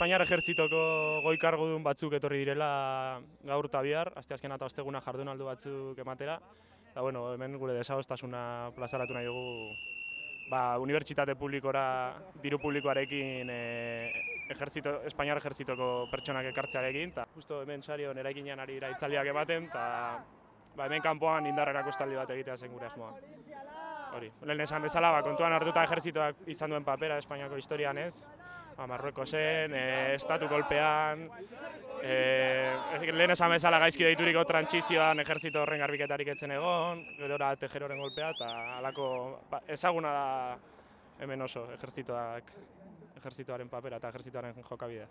Espainiar ejerzitoko goi kargudun batzuk etorri direla gaur eta bihar, asteazkena eta osteguna jardunaldu batzuk ematera. Eta bueno, hemen gure desagostasuna plazaratu nahi dugu ba, unibertsitate publikora, diru publikoarekin e, ejerzito, Espainiar ejerzitoko pertsonak ekartzearekin. Ta, justo hemen sarion eraikinean ari dira itzaldiak ematen, eta ba, hemen kanpoan indarrera kostaldi bat egitea zen gure asmoa. Hori, lehen esan bezala, ba, kontuan hartuta ejerzitoak izan duen papera Espainiako historian ez, ba, Marruekosen, e, estatu kolpean, e, lehen esan bezala gaizki deituriko trantsizioan ejerzito horren garbiketarik etzen egon, gerora tejeroren golpea, eta halako ba, ezaguna da hemen oso ejerzitoak, ejerzitoaren papera eta ejerzitoaren jokabidea.